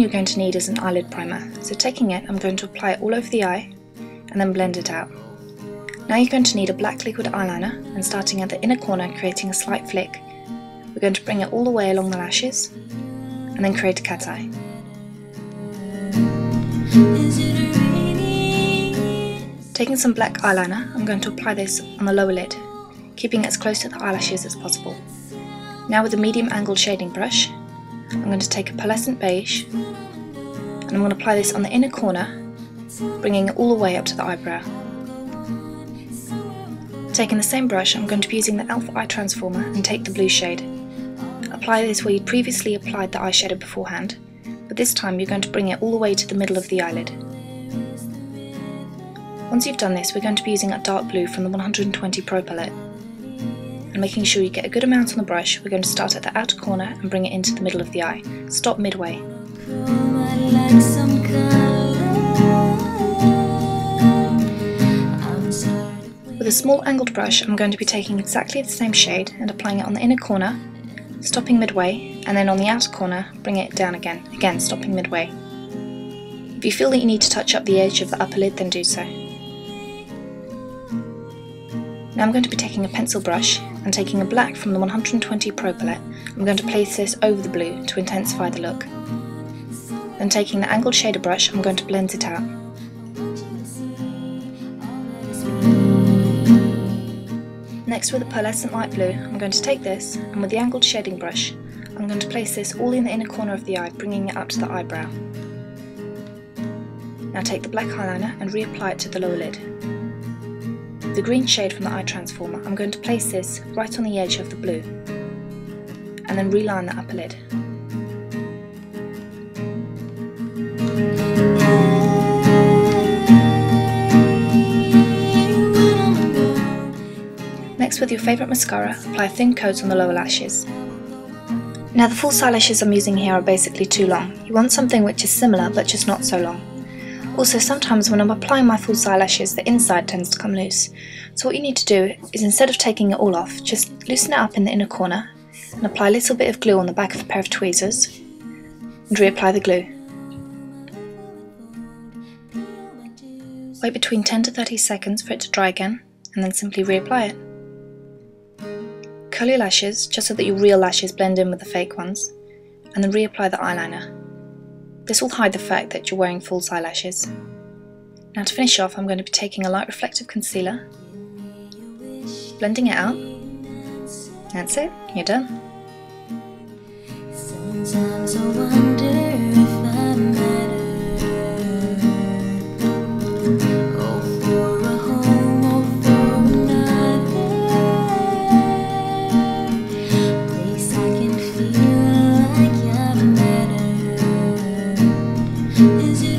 you're going to need is an eyelid primer. So taking it, I'm going to apply it all over the eye and then blend it out. Now you're going to need a black liquid eyeliner and starting at the inner corner creating a slight flick, we're going to bring it all the way along the lashes and then create a cat eye. Taking some black eyeliner, I'm going to apply this on the lower lid, keeping it as close to the eyelashes as possible. Now with a medium angled shading brush, I'm going to take a pearlescent beige and I'm going to apply this on the inner corner, bringing it all the way up to the eyebrow. Taking the same brush, I'm going to be using the e.l.f Eye Transformer and take the blue shade. Apply this where you previously applied the eyeshadow beforehand, but this time you're going to bring it all the way to the middle of the eyelid. Once you've done this, we're going to be using a dark blue from the 120 Pro palette. And making sure you get a good amount on the brush, we're going to start at the outer corner and bring it into the middle of the eye. Stop midway. With a small angled brush, I'm going to be taking exactly the same shade and applying it on the inner corner, stopping midway, and then on the outer corner, bring it down again, again stopping midway. If you feel that you need to touch up the edge of the upper lid, then do so. Now I'm going to be taking a pencil brush and taking a black from the 120 Pro palette, I'm going to place this over the blue to intensify the look. Then taking the angled shader brush, I'm going to blend it out. Next with a pearlescent light blue, I'm going to take this and with the angled shading brush, I'm going to place this all in the inner corner of the eye, bringing it up to the eyebrow. Now take the black eyeliner and reapply it to the lower lid the green shade from the eye transformer, I'm going to place this right on the edge of the blue and then reline the upper lid. Next with your favourite mascara, apply thin coat on the lower lashes. Now the false eyelashes I'm using here are basically too long. You want something which is similar but just not so long. Also, sometimes when I'm applying my false eyelashes, the inside tends to come loose. So what you need to do is instead of taking it all off, just loosen it up in the inner corner and apply a little bit of glue on the back of a pair of tweezers and reapply the glue. Wait between 10 to 30 seconds for it to dry again and then simply reapply it. Curl your lashes just so that your real lashes blend in with the fake ones and then reapply the eyeliner. This will hide the fact that you're wearing false eyelashes. Now to finish off I'm going to be taking a light reflective concealer, blending it out. That's it, you're done. Is it